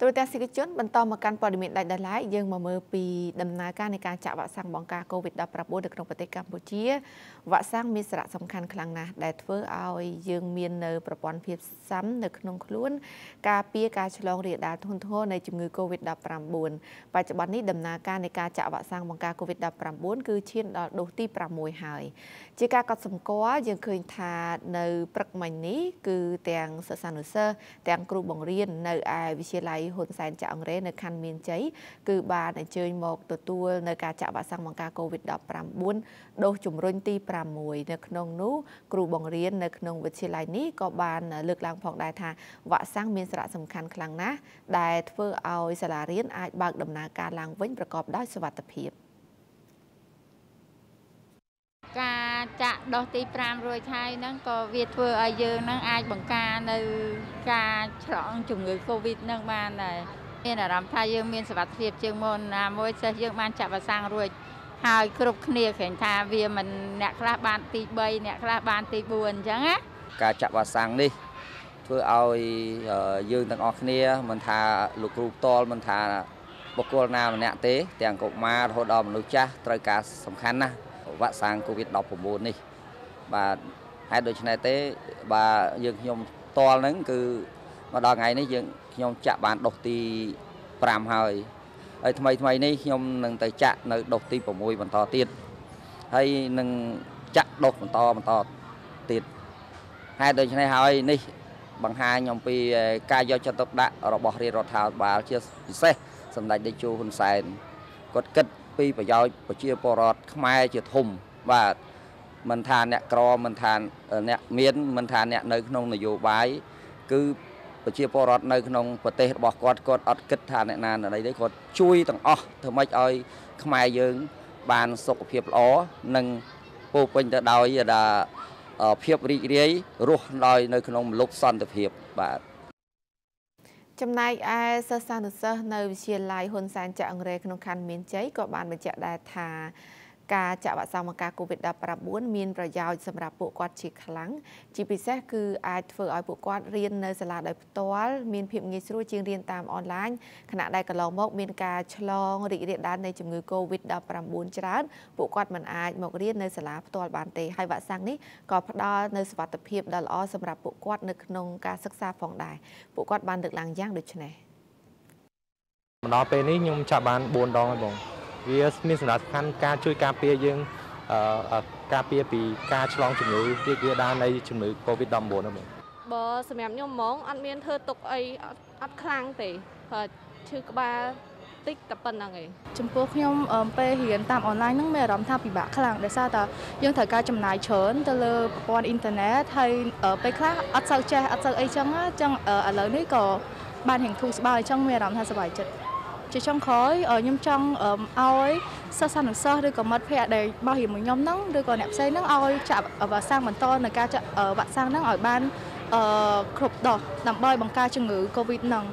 ទូរទស្សនិកជនបន្តមកកាន់ព័ត៌មានដាច់ដោយឡែកយើងមកមើលពីដំណើរការនៃការចាក់វ៉ាក់សាំងបង្ការ COVID-19 នៅក្នុងប្រទេសកម្ពុជាវ៉ាក់សាំងមានសារៈសំខាន់ខ្លាំងណាស់ដែលធ្វើឲ្យយើងមាននៅប្រព័ន្ធភាពស៊ាំនៅក្នុងខ្លួន ការពារការឆ្លងរាលដាលធ្ងន់ធ្ងរនៃជំងឺ COVID-19 បច្ចុប្បន្ននេះដំណើរការនៃការចាក់វ៉ាក់សាំងបង្ការ COVID-19 គឺឈានដល់ដូសទី6ហើយជាការកត់សម្គាល់យើងឃើញថានៅព្រឹកមិញនេះគឺទាំងសិស្សានុសិស្សទាំងគ្រូបង្រៀននៅឯវិទ្យាល័យហ៊ុនសែនចាក់អង្រេនៅខណ្ឌមានជ័យគឺបានអញ្ជើញមកទទួលនៅការចាក់វ៉ាក់សាំងបង្ការ COVID-19 ដូសជំរុញទី6នៅក្នុងនោះគ្រូបង្រៀននៅក្នុងវិទ្យាល័យនេះក៏បានលើកឡើងផងដែរថាវ៉ាក់សាំងមានសារៈសំខាន់ខ្លាំងណាស់ដែលធ្វើឲ្យសាលារៀនអាចបើកដំណើរការឡើងវិញប្រកបដោយសុវត្ថិភាព។ការ ចាក់ដោះទី5រួចហើយហ្នឹងក៏វាធ្វើឲ្យយើងហ្នឹងអាចបង្ការនៅការឆ្លងជំងឺ Covid ហ្នឹងបានដែរមានអារម្មណ៍ថាយើងមានសុវត្ថិភាពជាងមុនណាមួយសិស្សយើងបានចាក់វ៉ាក់សាំងរួចហើយគ្រប់គ្នាឃើញថាវាមិនអ្នកខ្លះបានទី3អ្នកខ្លះបានទី4អញ្ចឹងណាការចាក់វ៉ាក់សាំងនេះធ្វើឲ្យយើងទាំងអស់គ្នាមិនថាលោកគ្រូផ្ទាល់មិនថាបុគ្គលណាម្នាក់ទេ ទាំងកុមាររហូតដល់មនុស្សចាស់ត្រូវការសំខាន់ណាស់ វ៉ាក់សាំង COVID-19 នេះបាទហេតុដូច្នេះទេបាទយើងខ្ញុំផ្ទាល់ហ្នឹងគឺមកដល់ថ្ងៃនេះយើងខ្ញុំចាក់បានដុសទី5ហើយហើយថ្មីថ្មីនេះខ្ញុំនឹងទៅចាក់នៅដុសទី6បន្តទៀតហើយនឹងចាក់ដុសបន្តបន្តទៀតហេតុដូច្នេះហើយនេះបង្ហាញអំពីការយកចិត្តទុកដាក់របស់រាជរដ្ឋាភិបាលជាពិសេសសម្ដេចតេជោហ៊ុនសែនគាត់គិត ពីប្រយោជន៍ប្រជាពលរដ្ឋខ្មែរជាធំបាទមិនថាអ្នកក្រមិនថាអ្នកមានមិនថាអ្នកនៅក្នុងនយោបាយគឺប្រជាពលរដ្ឋនៅក្នុងប្រទេសរបស់គាត់គាត់អត់គិតថាអ្នកណាណីទេគាត់ជួយទាំងអស់ធ្វើម៉េចឲ្យខ្មែរយើង បានសុខភាពល្អនិងពោពេញទៅដោយភាពរីករាយរស់ដោយនៅក្នុងមលុបសន្តិភាពបាទ ចំណែកឯសិស្សានុសិស្សនៅវិទ្យាល័យហ៊ុនសែនចាក់អង្រេក្នុងខណ្ឌមានជ័យក៏បានបញ្ជាក់ដែរថា ការចាក់វ៉ាក់សាំងបង្ការ COVID-19 មានប្រយោជន៍សម្រាប់ពួកគាត់ជាខ្លាំងជាពិសេសគឺអាចធ្វើឲ្យពួកគាត់រៀននៅសាលាដោយផ្ទាល់មានភាពងាយស្រួលជាងរៀនតាមអនឡាញខណៈដែលកន្លងមកមានការឆ្លងរីករាលដាលនៃជំងឺ COVID-19 ច្រើនពួកគាត់មិនអាចមករៀននៅសាលាផ្ទាល់បានទេហើយវ៉ាក់សាំងនេះក៏ផ្ដល់នូវសុវត្ថិភាពដ៏ល្អសម្រាប់ពួកគាត់នៅក្នុងការសិក្សាផងដែរពួកគាត់បានលើកឡើងយ៉ាងដូចនេះមកដល់ពេលនេះខ្ញុំចាក់បាន4ដងហើយបង វាមានសារៈសំខាន់ការជួយការពារយើងការពារពីការឆ្លងជំងឺទីវាដានៃជំងឺ Covid-19 ហ្នឹងបងបើសម្រាប់ខ្ញុំហ្មងអត់មានធ្វើទុកអីអត់ខ្លាំងទេព្រោះឈឺក្បាលតិចតែប៉ុណ្្នឹងឯងចំពោះខ្ញុំពេលរៀនតាមអនឡាញហ្នឹងមានអារម្មណ៍ថាពិបាកខ្លាំងដោយសារតែយើងត្រូវការចំណាយច្រើនទៅលើប្រព័ន្ធអ៊ីនធឺណិតហើយពេលខ្លះអត់សូវចេះអត់សូវអីចឹងអញ្ចឹងឥឡូវនេះក៏បានរៀងធូរស្បើយអញ្ចឹងមានអារម្មណ៍ថាសប្បាយចិត្ត ជាចុងក្រោយខ្ញុំចង់ឲ្យសិស្សសានុសិស្សឬក៏មិត្តភ័ក្តិដែលបោះរៀនមួយខ្ញុំហ្នឹងឬក៏អ្នកផ្សេងហ្នឹងឲ្យចាក់វ៉ាក់សាំងបន្តនៅការចាក់វ៉ាក់សាំងហ្នឹងឲ្យបានគ្រប់ដោសដើម្បីបង្ការជំងឺ Covid ហ្នឹង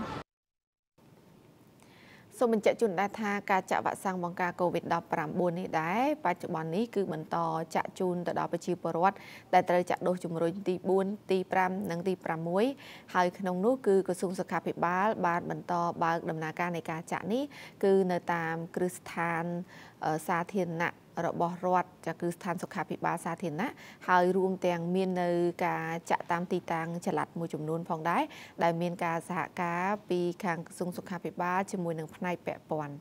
សូមបញ្ជាក់ជូនដែរថាការចាក់វ៉ាក់សាំងបង្ការ COVID-19 នេះដែរបច្ចុប្បន្ននេះគឺបន្តចាក់ជូនទៅដល់ប្រជាពលរដ្ឋដែលត្រូវចាក់ដូសជំរុញទី4ទី5និងទី6ហើយក្នុងនោះគឺក្រសួងសុខាភិបាល បានបន្តបើកដំណើរការនៃការចាក់នេះគឺនៅតាមគ្រឹះស្ថានសាធារណៈ របស់រដ្ឋចាគឺស្ថានសុខាភិបាលសាធារណៈហើយរួមទាំងមាននៅការចាក់តាមទីតាំងចល័តមួយចំនួនផងដែរដែលមានការសហការពីខាងក្រសួងសុខាភិបាលជាមួយនឹងផ្នែកពាក់ព័ន្ធ